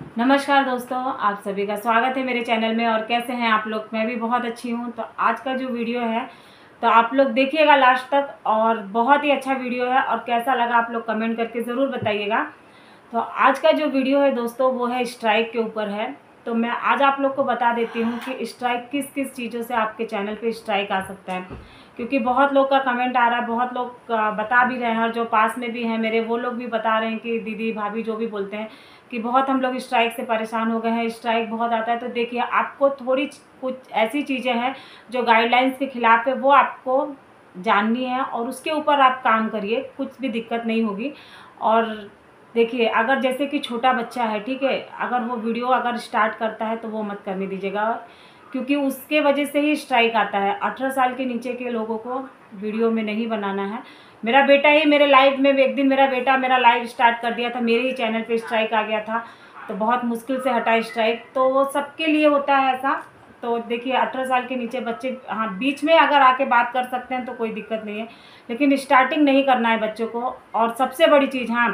नमस्कार दोस्तों, आप सभी का स्वागत है मेरे चैनल में और कैसे हैं आप लोग? मैं भी बहुत अच्छी हूँ। तो आज का जो वीडियो है तो आप लोग देखिएगा लास्ट तक और बहुत ही अच्छा वीडियो है और कैसा लगा आप लोग कमेंट करके ज़रूर बताइएगा। तो आज का जो वीडियो है दोस्तों, वो है स्ट्राइक के ऊपर है। तो मैं आज आप लोग को बता देती हूँ कि स्ट्राइक किस किस चीज़ों से आपके चैनल पे स्ट्राइक आ सकता है। क्योंकि बहुत लोग का कमेंट आ रहा है, बहुत लोग बता भी रहे हैं और जो पास में भी हैं मेरे, वो लोग भी बता रहे हैं कि दीदी, भाभी जो भी बोलते हैं कि बहुत हम लोग स्ट्राइक से परेशान हो गए हैं स्ट्राइक बहुत आता है तो देखिए आपको थोड़ी कुछ ऐसी चीज़ें हैं जो गाइडलाइंस के ख़िलाफ़ है, वो आपको जाननी है और उसके ऊपर आप काम करिए, कुछ भी दिक्कत नहीं होगी। और देखिए, अगर जैसे कि छोटा बच्चा है, ठीक है, अगर वो वीडियो अगर स्टार्ट करता है तो वो मत करने दीजिएगा, क्योंकि उसके वजह से ही स्ट्राइक आता है। अठारह साल के नीचे के लोगों को वीडियो में नहीं बनाना है। मेरा बेटा ही मेरे लाइव में एक दिन मेरा बेटा मेरा लाइव स्टार्ट कर दिया था, मेरे ही चैनल पे स्ट्राइक आ गया था। तो बहुत मुश्किल से हटा स्ट्राइक तो वो सबके लिए होता है ऐसा। तो देखिए, अठारह साल के नीचे बच्चे हाँ बीच में अगर आके बात कर सकते हैं तो कोई दिक्कत नहीं है। लेकिन स्टार्टिंग नहीं करना है बच्चों को। और सबसे बड़ी चीज़ हाँ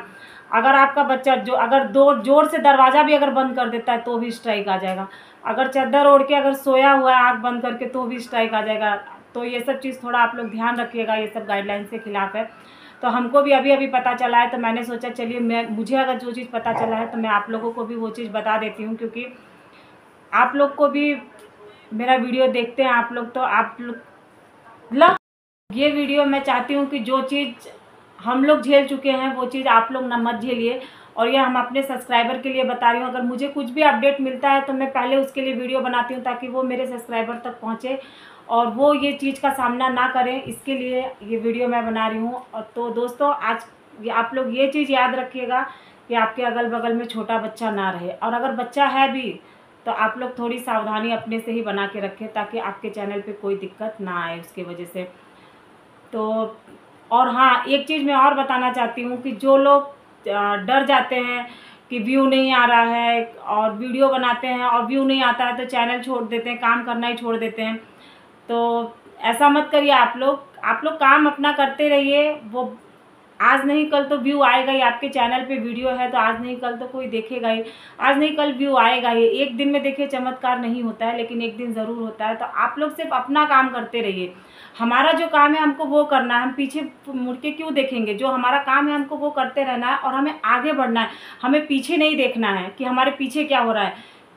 अगर आपका बच्चा जो, अगर दो ज़ोर से दरवाज़ा भी अगर बंद कर देता है तो भी स्ट्राइक आ जाएगा। अगर चादर ओढ़ के अगर सोया हुआ है आँख बंद करके तो भी स्ट्राइक आ जाएगा। तो ये सब चीज़ थोड़ा आप लोग ध्यान रखिएगा, ये सब गाइडलाइंस के खिलाफ़ है। तो हमको भी अभी अभी पता चला है तो मैंने सोचा चलिए मैं, मुझे अगर जो चीज़ पता चला है तो मैं आप लोगों को भी वो चीज़ बता देती हूँ, क्योंकि आप लोग को भी मेरा वीडियो देखते हैं आप लोग तो आप लोग, ये वीडियो मैं चाहती हूँ कि जो चीज़ हम लोग झेल चुके हैं, वो चीज़ आप लोग ना मत झेलिए। और ये हम अपने सब्सक्राइबर के लिए बता रही हूँ, अगर मुझे कुछ भी अपडेट मिलता है तो मैं पहले उसके लिए वीडियो बनाती हूँ ताकि वो मेरे सब्सक्राइबर तक पहुँचे और वो ये चीज़ का सामना ना करें। इसके लिए ये वीडियो मैं बना रही हूँ। और तो दोस्तों, आज आप लोग ये चीज़ याद रखिएगा कि आपके अगल बगल में छोटा बच्चा ना रहे। और अगर बच्चा है भी तो आप लोग थोड़ी सावधानी अपने से ही बना के रखें ताकि आपके चैनल पे कोई दिक्कत ना आए उसके वजह से। तो और हाँ एक चीज़ मैं और बताना चाहती हूँ कि जो लोग डर जाते हैं कि व्यू नहीं आ रहा है और वीडियो बनाते हैं और व्यू नहीं आता है तो चैनल छोड़ देते हैं, काम करना ही छोड़ देते हैं। तो ऐसा मत करिए आप लोग। आप लोग काम अपना करते रहिए, वो आज नहीं, कल तो व्यू आएगा ही, आपके चैनल पे वीडियो है तो आज नहीं, कल तो कोई देखेगा ही। आज नहीं, कल व्यू आएगा ही। एक दिन में देखिए, चमत्कार नहीं होता है, लेकिन एक दिन ज़रूर होता है। तो आप लोग सिर्फ़ अपना काम करते रहिए। हमारा जो काम है, हमको वो करना है। हम पीछे मुड़ के क्यों देखेंगे? जो हमारा काम है, हमको वो करते रहना है और हमें आगे बढ़ना है। हमें पीछे नहीं देखना है कि हमारे पीछे क्या हो रहा है।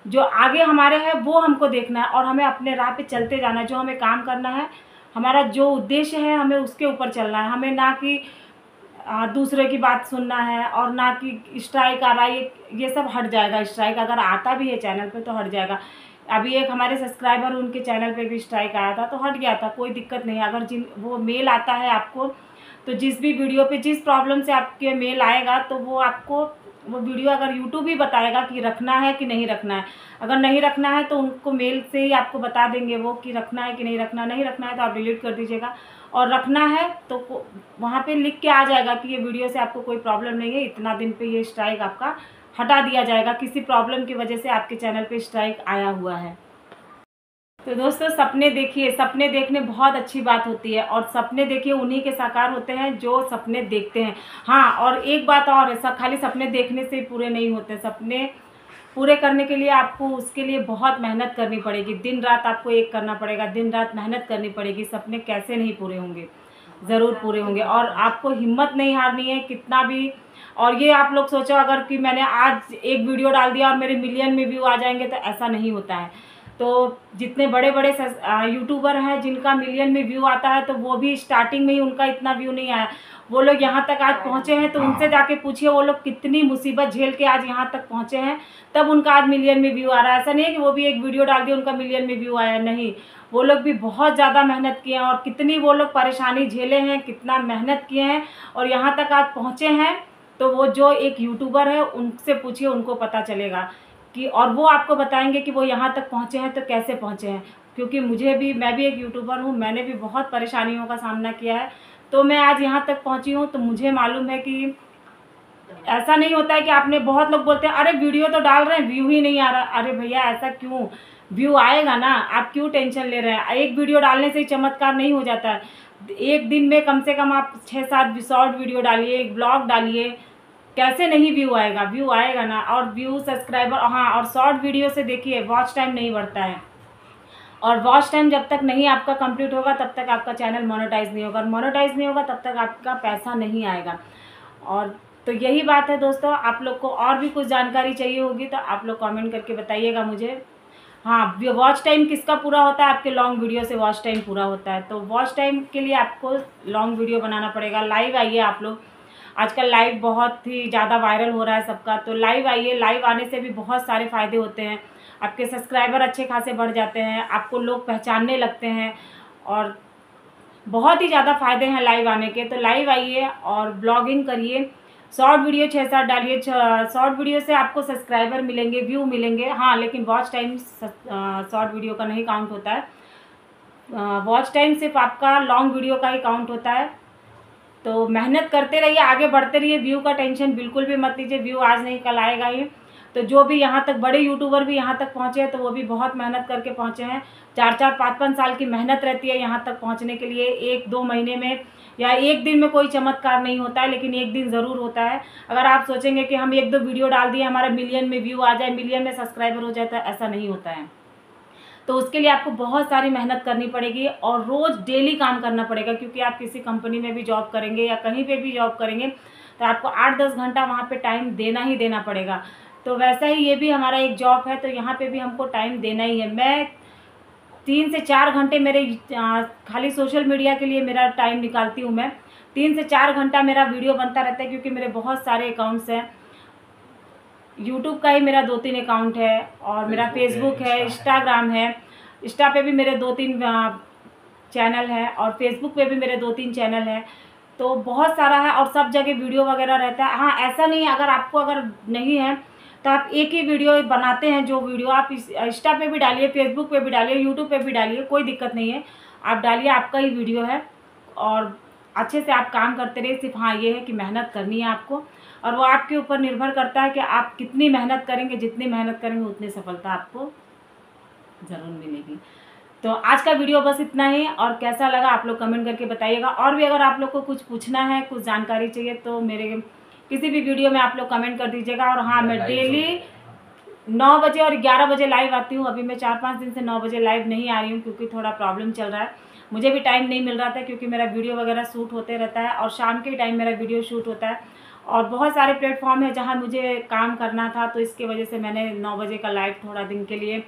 जो आगे हमारे है, वो हमको देखना है और हमें अपने राह पे चलते जाना है। जो हमें काम करना है, हमारा जो उद्देश्य है, हमें उसके ऊपर चलना है। हमें ना कि दूसरे की बात सुनना है और ना कि स्ट्राइक आ रहा है, ये ये सब हट जाएगा स्ट्राइक अगर आता भी है चैनल पे तो हट जाएगा। अभी एक हमारे सब्सक्राइबर उनके चैनल पे भी स्ट्राइक आया था तो हट गया था, कोई दिक्कत नहीं अगर जिन, वो मेल आता है आपको तो जिस भी वीडियो पे, जिस प्रॉब्लम से आपके मेल आएगा तो वो आपको वो वीडियो अगर यूट्यूब ही बताएगा कि रखना है कि नहीं रखना है। अगर नहीं रखना है तो उनको मेल से ही आपको बता देंगे वो कि रखना है कि नहीं रखना नहीं रखना है तो आप डिलीट कर दीजिएगा। और रखना है तो वहाँ पे लिख के आ जाएगा कि ये वीडियो से आपको कोई प्रॉब्लम नहीं है, इतना दिन पे ये स्ट्राइक आपका हटा दिया जाएगा। किसी प्रॉब्लम की वजह से आपके चैनल पे स्ट्राइक आया हुआ है। तो दोस्तों, सपने देखिए। सपने देखने बहुत अच्छी बात होती है और सपने देखिए उन्हीं के साकार होते हैं जो सपने देखते हैं। हाँ और एक बात और है खाली सपने देखने से पूरे नहीं होते। सपने पूरे करने के लिए आपको उसके लिए बहुत मेहनत करनी पड़ेगी। दिन रात आपको एक करना पड़ेगा। दिन रात मेहनत करनी पड़ेगी। सपने कैसे नहीं पूरे होंगे? ज़रूर पूरे होंगे। और आपको हिम्मत नहीं हारनी है, कितना भी और ये आप लोग सोचो, अगर कि मैंने आज एक वीडियो डाल दिया और मेरे मिलियन में व्यू आ जाएँगे तो ऐसा नहीं होता है। तो जितने बड़े बड़े यूट्यूबर हैं, जिनका मिलियन में व्यू आता है तो वो भी स्टार्टिंग में ही उनका इतना व्यू नहीं आया। वो लोग यहाँ तक आज पहुँचे हैं तो उनसे जाके पूछिए, वो लोग कितनी मुसीबत झेल के आज यहाँ तक पहुँचे हैं, तब उनका आज मिलियन में व्यू आ रहा है। ऐसा नहीं है कि वो भी एक वीडियो डाल दिया उनका मिलियन में व्यू आया, नहीं। वो लोग भी बहुत ज़्यादा मेहनत किए हैं और कितनी वो लोग परेशानी झेले हैं, कितना मेहनत किए हैं और यहाँ तक आज पहुँचे हैं तो वो जो एक यूट्यूबर है, उनसे पूछिए, उनको पता चलेगा। कि, और वो आपको बताएँगे कि वो यहाँ तक पहुँचे हैं तो कैसे पहुँचे हैं? क्योंकि मुझे भी, मैं भी एक यूट्यूबर हूँ, मैंने भी बहुत परेशानियों का सामना किया है। तो मैं आज यहाँ तक पहुँची हूँ तो मुझे मालूम है कि ऐसा नहीं होता है कि आपने बहुत लोग बोलते हैं, अरे, वीडियो तो डाल रहे हैं, व्यू ही नहीं आ रहा। अरे भैया, ऐसा क्यों? व्यू आएगा ना, आप क्यों टेंशन ले रहे हैं? एक वीडियो डालने से ही चमत्कार नहीं हो जाता। है एक दिन में कम से कम आप छः सात शॉर्ट वीडियो डालिए, एक ब्लॉग डालिए कैसे नहीं व्यू आएगा? व्यू आएगा ना? और व्यू सब्सक्राइबर हाँ और शॉर्ट वीडियो से देखिए वॉच टाइम नहीं बढ़ता है। और वॉच टाइम जब तक नहीं आपका कंप्लीट होगा, तब तक आपका चैनल मोनेटाइज नहीं होगा। और मोनेटाइज नहीं होगा, तब तक आपका पैसा नहीं आएगा। और तो यही बात है दोस्तों, आप लोग को और भी कुछ जानकारी चाहिए होगी तो आप लोग कमेंट करके बताइएगा मुझे। हाँ वॉच टाइम किसका पूरा होता है? आपके लॉन्ग वीडियो से वॉच टाइम पूरा होता है। तो वॉच टाइम के लिए आपको लॉन्ग वीडियो बनाना पड़ेगा। लाइव आइए आप लोग। आजकल लाइव बहुत ही ज़्यादा वायरल हो रहा है सबका। तो लाइव आइए लाइव आने से भी बहुत सारे फ़ायदे होते हैं। आपके सब्सक्राइबर अच्छे खासे बढ़ जाते हैं, आपको लोग पहचानने लगते हैं और बहुत ही ज़्यादा फ़ायदे हैं लाइव आने के। तो लाइव आइए और ब्लॉगिंग करिए। शॉर्ट वीडियो छः सात डालिए शॉर्ट वीडियो से आपको सब्सक्राइबर मिलेंगे व्यू मिलेंगे। हाँ लेकिन वॉच टाइम शॉर्ट वीडियो का नहीं काउंट होता है। वॉच टाइम सिर्फ़ आपका लॉन्ग वीडियो का ही काउंट होता है। तो मेहनत करते रहिए, आगे बढ़ते रहिए व्यू का टेंशन बिल्कुल भी मत लीजिए व्यू आज नहीं, कल आएगा ही। तो जो भी यहाँ तक बड़े यूट्यूबर भी यहाँ तक पहुँचे हैं तो वो भी बहुत मेहनत करके पहुँचे हैं। चार चार, पाँच पाँच साल की मेहनत रहती है यहाँ तक पहुँचने के लिए, एक, दो महीने में या एक दिन में कोई चमत्कार नहीं होता है, लेकिन एक दिन ज़रूर होता है। अगर आप सोचेंगे कि हम एक, दो वीडियो डाल दिए, हमारा मिलियन में व्यू आ जाए मिलियन में सब्सक्राइबर हो जाए तो ऐसा नहीं होता है। तो उसके लिए आपको बहुत सारी मेहनत करनी पड़ेगी और रोज़ डेली काम करना पड़ेगा क्योंकि आप किसी कंपनी में भी जॉब करेंगे या कहीं पे भी जॉब करेंगे तो आपको आठ दस घंटा वहाँ पे टाइम देना ही देना पड़ेगा। तो वैसा ही ये भी हमारा एक जॉब है तो यहाँ पे भी हमको टाइम देना ही है। मैं तीन से चार घंटे मेरे खाली सोशल मीडिया के लिए मेरा टाइम निकालती हूँ मैं। तीन से चार घंटा मेरा वीडियो बनता रहता है क्योंकि मेरे बहुत सारे अकाउंट्स हैं। यूट्यूब का ही मेरा दो तीन अकाउंट है और मेरा फेसबुक है इंस्टाग्राम है इंस्टा पे भी मेरे दो तीन चैनल है और फेसबुक पे भी मेरे दो तीन चैनल है। तो बहुत सारा है और सब जगह वीडियो वगैरह रहता है। हाँ ऐसा नहीं है अगर आपको अगर नहीं है तो आप एक ही वीडियो बनाते हैं जो वीडियो आप इंस्टा पे भी डालिए फेसबुक पे भी डालिए यूट्यूब पे भी डालिए कोई दिक्कत नहीं है। आप डालिए आपका ही वीडियो है और अच्छे से आप काम करते रहिए सिर्फ़ हाँ ये है कि मेहनत करनी है आपको। और वो आपके ऊपर निर्भर करता है कि आप कितनी मेहनत करेंगे जितनी मेहनत करेंगे उतनी सफलता आपको ज़रूर मिलेगी। तो आज का वीडियो बस इतना ही और कैसा लगा आप लोग कमेंट करके बताइएगा। और भी अगर आप लोग को कुछ पूछना है कुछ जानकारी चाहिए तो मेरे किसी भी वीडियो में आप लोग कमेंट कर दीजिएगा। और हाँ मैं डेली नौ बजे और ग्यारह बजे लाइव आती हूँ। अभी मैं चार पाँच दिन से नौ बजे लाइव नहीं आ रही हूँ क्योंकि थोड़ा प्रॉब्लम चल रहा है। मुझे भी टाइम नहीं मिल रहा था क्योंकि मेरा वीडियो वगैरह शूट होते रहता है और शाम के टाइम मेरा वीडियो शूट होता है। और बहुत सारे प्लेटफॉर्म है जहाँ मुझे काम करना था तो इसके वजह से मैंने नौ बजे का लाइव थोड़ा दिन के लिए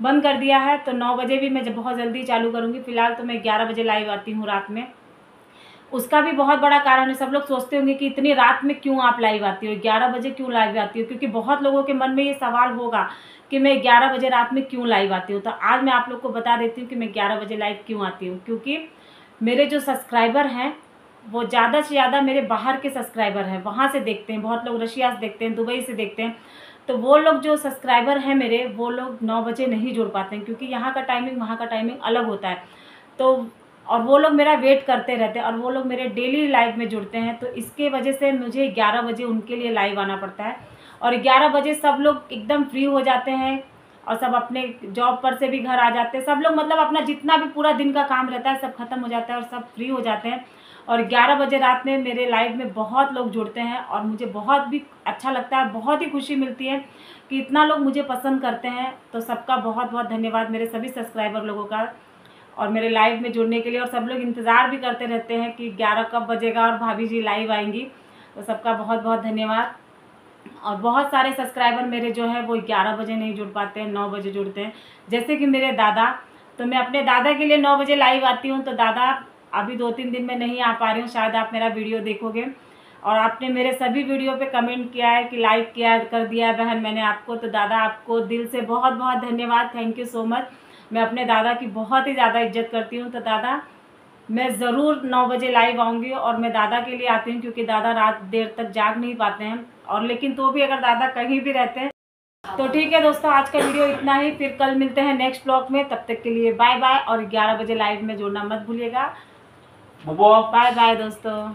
बंद कर दिया है। तो नौ बजे भी मैं बहुत जल्दी चालू करूँगी, फ़िलहाल तो मैं ग्यारह बजे लाइव आती हूँ रात में। उसका भी बहुत बड़ा कारण है, सब लोग सोचते होंगे कि इतनी रात में क्यों आप लाइव आती हो, ग्यारह बजे क्यों लाइव आती हो? क्योंकि बहुत लोगों के मन में ये सवाल होगा कि मैं ग्यारह बजे रात में क्यों लाइव आती हूँ? तो आज मैं आप लोग को बता देती हूँ कि मैं ग्यारह बजे लाइव क्यों आती हूँ? क्योंकि मेरे जो सब्सक्राइबर हैं वो ज़्यादा से ज़्यादा मेरे बाहर के सब्सक्राइबर हैं, वहाँ से देखते हैं, बहुत लोग रशिया से देखते हैं, दुबई से देखते हैं। तो वो लोग जो सब्सक्राइबर हैं मेरे, वो लोग नौ बजे नहीं जुड़ पाते हैं, क्योंकि यहाँ का टाइमिंग वहाँ का टाइमिंग अलग होता है। तो और वो लोग मेरा वेट करते रहते हैं, और वो लोग मेरे डेली लाइव में जुड़ते हैं तो इसके वजह से मुझे ग्यारह बजे उनके लिए लाइव आना पड़ता है। और ग्यारह बजे सब लोग एकदम फ्री हो जाते हैं, और सब अपने जॉब पर से भी घर आ जाते हैं। सब लोग मतलब अपना जितना भी पूरा दिन का काम रहता है, सब खत्म हो जाता है, और सब फ्री हो जाते हैं। और 11 बजे रात में मेरे लाइव में बहुत लोग जुड़ते हैं और मुझे बहुत भी अच्छा लगता है, बहुत ही खुशी मिलती है कि इतना लोग मुझे पसंद करते हैं। तो सबका बहुत बहुत धन्यवाद मेरे सभी सब्सक्राइबर लोगों का और मेरे लाइव में जुड़ने के लिए और सब लोग इंतज़ार भी करते रहते हैं कि ग्यारह कब बजेगा और भाभी जी लाइव आएँगी। तो सबका बहुत बहुत धन्यवाद और बहुत सारे सब्सक्राइबर मेरे जो है वो ग्यारह बजे नहीं जुड़ पाते हैं, नौ बजे जुड़ते हैं। जैसे कि मेरे दादा तो मैं अपने दादा के लिए नौ बजे लाइव आती हूँ तो दादा अभी दो तीन दिन में नहीं आ पा रही हूँ, शायद आप मेरा वीडियो देखोगे। और आपने मेरे सभी वीडियो पे कमेंट किया है कि लाइक किया, कर दिया है बहन मैंने आपको। तो दादा, आपको दिल से बहुत बहुत धन्यवाद। थैंक यू सो मच मैं अपने दादा की बहुत ही ज़्यादा इज़्ज़त करती हूँ। तो दादा, मैं ज़रूर नौ बजे लाइव आऊँगी और मैं दादा के लिए आती हूँ, क्योंकि दादा रात देर तक जाग नहीं पाते हैं। और लेकिन तो भी अगर दादा कहीं भी रहते हैं तो ठीक है दोस्तों, आज का वीडियो इतना ही। फिर कल मिलते हैं नेक्स्ट ब्लॉग में। तब तक के लिए बाय बाय और ग्यारह बजे लाइव में जुड़ना मत भूलिएगा। बाय बाय दोस्तों